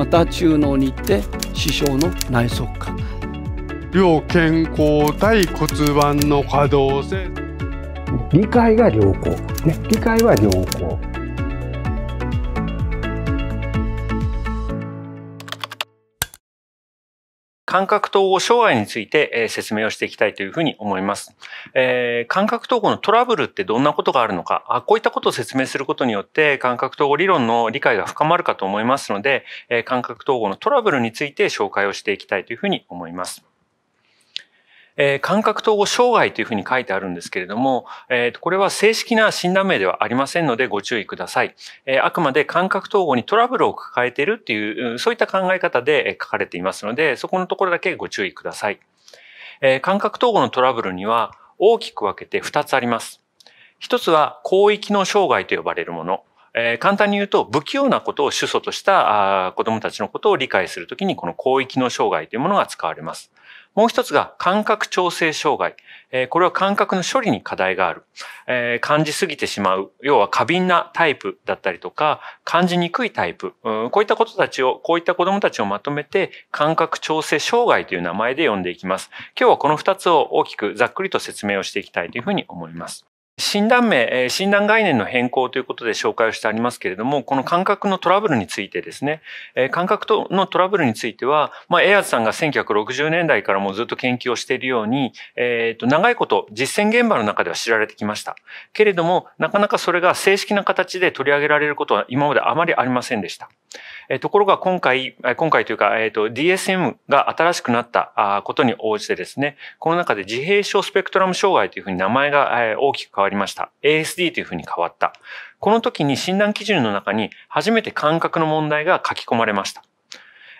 また中脳に行って視床の内側管両健康体骨盤の可動性。理解が良好、ね、理解は良好感覚統合障害について、え説明をしていきたいというふうに思います。えー、感覚統合のトラブルってどんなことがあるのかあ、こういったことを説明することによって感覚統合理論の理解が深まるかと思いますので、え感覚統合のトラブルについて紹介をしていきたいというふうに思います。えー、感覚統合障害というふうに書いてあるんですけれども、えー、これは正式な診断名ではありませんのでご注意ください。えー、あくまで感覚統合にトラブルを抱えているっていう、そういった考え方で書かれていますので、そこのところだけご注意ください。えー、感覚統合のトラブルには大きく分けて2つあります。一つは広域の障害と呼ばれるもの。えー、簡単に言うと、不器用なことを主訴としたあ子供たちのことを理解するときに、この広域の障害というものが使われます。もう一つが感覚調整障害。これは感覚の処理に課題がある。感じすぎてしまう。要は過敏なタイプだったりとか、感じにくいタイプ。こういったことたちを、こういった子供たちをまとめて、感覚調整障害という名前で呼んでいきます。今日はこの二つを大きくざっくりと説明をしていきたいというふうに思います。診断名、診断概念の変更ということで紹介をしてありますけれども、この感覚のトラブルについてですね、感覚とのトラブルについては、まあ、エアーズさんが1960年代からもずっと研究をしているように、え、ー、と、長いこと実践現場の中では知られてきました。けれども、なかなかそれが正式な形で取り上げられることは今まであまりありませんでした。えところが今回、今回というか、え、ー、と、DSM が新しくなったことに応じてですね、この中で自閉症スペクトラム障害というふうに名前が大きく変わりりました。ASD というふうに変わった。この時に診断基準の中に初めて感覚の問題が書き込まれました。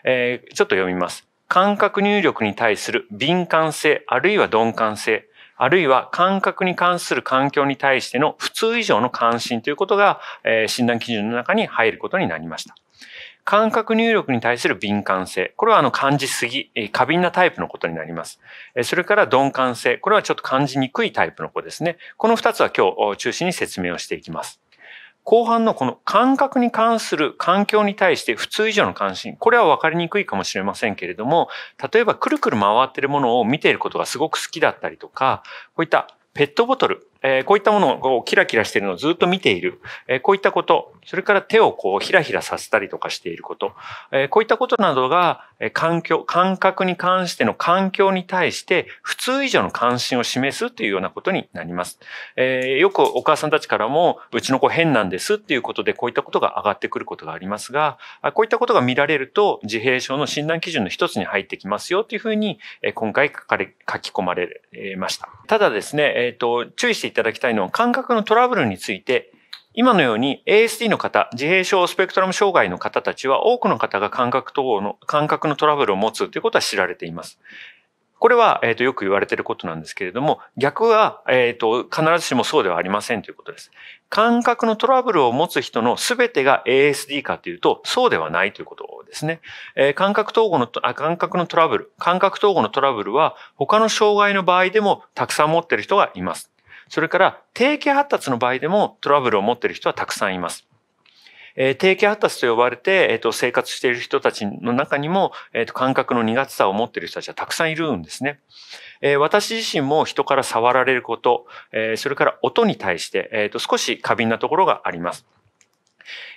えー、ちょっと読みます。感覚入力に対する敏感性、あるいは鈍感性、あるいは感覚に関する環境に対しての普通以上の関心ということが、えー、診断基準の中に入ることになりました。感覚入力に対する敏感性。これはあの感じすぎ、過敏なタイプのことになります。それから鈍感性。これはちょっと感じにくいタイプの子ですね。この二つは今日中心に説明をしていきます。後半のこの感覚に関する環境に対して普通以上の関心。これは分かりにくいかもしれませんけれども、例えばくるくる回っているものを見ていることがすごく好きだったりとか、こういったペットボトル、えー、こういったものをキラキラしているのをずっと見ている、えー、こういったこと、それから手をこうひらひらさせたりとかしていること、えー、こういったことなどが、え環境、感覚に関しての環境に対して普通以上の関心を示すというようなことになります。えよくお母さんたちからも、うちの子変なんですっていうことでこういったことが上がってくることがありますが、こういったことが見られると自閉症の診断基準の一つに入ってきますよというふうに、え今回書かれ、書き込まれました。ただですね、えっ、と、注意していただきたいのは感覚のトラブルについて、今のように ASD の方、自閉症スペクトラム障害の方たちは多くの方が感覚等の、感覚のトラブルを持つということは知られています。これは、え、ー、と、よく言われていることなんですけれども、逆は、え、ー、と、必ずしもそうではありませんということです。感覚のトラブルを持つ人の全てが ASD かというと、そうではないということですね。えー、感覚統合のあ、感覚のトラブル、感覚統合のトラブルは、他の障害の場合でもたくさん持っている人がいます。それから、定型発達の場合でもトラブルを持っている人はたくさんいます。えー、低期発達と呼ばれて、えーと、生活している人たちの中にも、えーと、感覚の苦手さを持っている人たちはたくさんいるんですね。えー、私自身も人から触られること、えー、それから音に対して、えーと少し過敏なところがあります。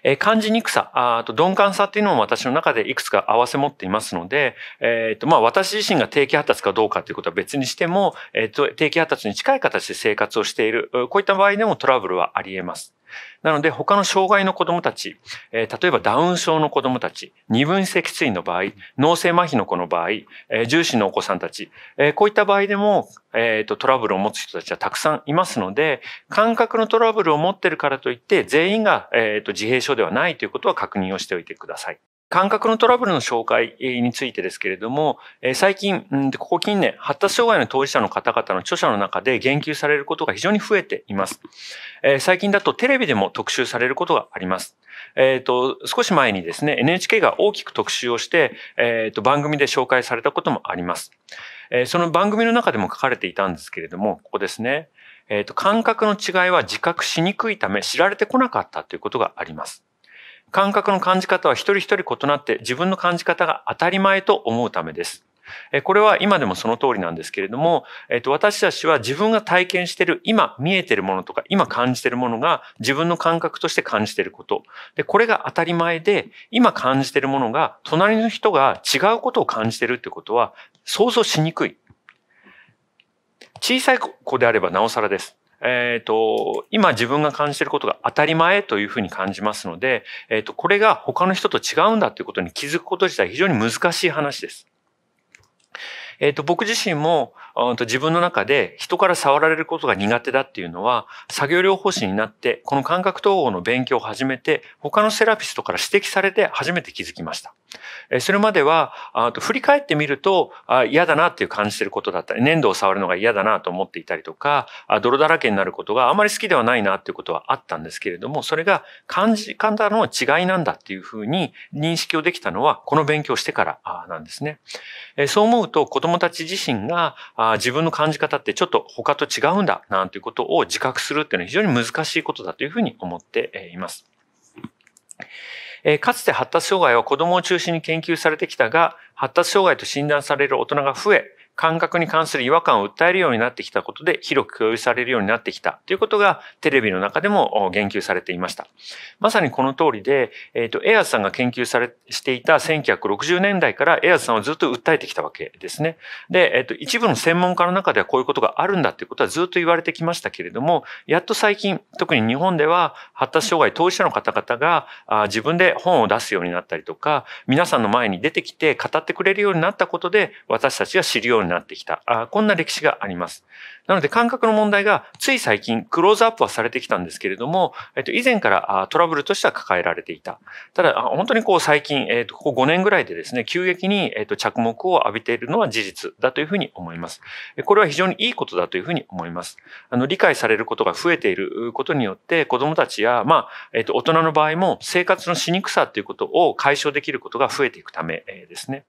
えー、感じにくさ、あと鈍感さっていうのも私の中でいくつか合わせ持っていますので、えっ、ー、と、まあ私自身が定期発達かどうかということは別にしても、えっ、ー、と、定期発達に近い形で生活をしている、こういった場合でもトラブルはあり得ます。なので他の障害の子供たち、えー、例えばダウン症の子供たち、二分脊椎の場合、脳性麻痺の子の場合、えー、重視のお子さんたち、えー、こういった場合でも、えーと、トラブルを持つ人たちはたくさんいますので、感覚のトラブルを持っているからといって全員が、えーと自閉症ではないということは確認をしておいてください。感覚のトラブルの紹介についてですけれども、最近、ここ近年、発達障害の当事者の方々の著者の中で言及されることが非常に増えています。最近だとテレビでも特集されることがあります。えっ、ー、と、少し前にですね、NHK が大きく特集をして、えっ、ー、と、番組で紹介されたこともあります。その番組の中でも書かれていたんですけれども、ここですね。えっ、ー、と、感覚の違いは自覚しにくいため知られてこなかったということがあります。感覚の感じ方は一人一人異なって自分の感じ方が当たり前と思うためです。これは今でもその通りなんですけれども、えっと、私たちは自分が体験している、今見えているものとか、今感じているものが自分の感覚として感じていること。で、これが当たり前で、今感じているものが、隣の人が違うことを感じているってことは、想像しにくい。小さい子であればなおさらです。えっ、ー、と、今自分が感じていることが当たり前というふうに感じますので、えっ、ー、と、これが他の人と違うんだということに気づくこと自体非常に難しい話です。えっ、と、僕自身も、自分の中で人から触られることが苦手だっていうのは、作業療法士になって、この感覚統合の勉強を始めて、他のセラピストから指摘されて初めて気づきました。それまでは、振り返ってみると嫌だなっていう感じてることだったり、粘土を触るのが嫌だなと思っていたりとか、泥だらけになることがあまり好きではないなっていうことはあったんですけれども、それが感じ方の違いなんだっていうふうに認識をできたのは、この勉強してからなんですね。そう思うと子供たち自身が自分の感じ方ってちょっと他と違うんだなんていうことを自覚するっていうのは非常に難しいことだというふうに思っています。えかつて発達障害は子供を中心に研究されてきたが、発達障害と診断される大人が増え、感覚に関する違和感を訴えるようになってきたことで広く共有されるようになってきたということがテレビの中でも言及されていました。まさにこの通りで、えっ、ー、と、エアーズさんが研究され、していた1960年代からエアーズさんはずっと訴えてきたわけですね。で、えっ、ー、と、一部の専門家の中ではこういうことがあるんだっていうことはずっと言われてきましたけれども、やっと最近、特に日本では発達障害当事者の方々があ自分で本を出すようになったりとか、皆さんの前に出てきて語ってくれるようになったことで、私たちが知るようになってきた。あこんな歴史があります。なので感覚の問題がつい最近クローズアップはされてきたんですけれども、えっと、以前からトラブルとしては抱えられていた。ただ、本当にこう最近、えっと、ここ5年ぐらいでですね、急激に、えっと、着目を浴びているのは事実だというふうに思います。これは非常にいいことだというふうに思います。あの、理解されることが増えていることによって、子供たちや、まあ、えっと、大人の場合も生活のしにくさということを解消できることが増えていくためですね。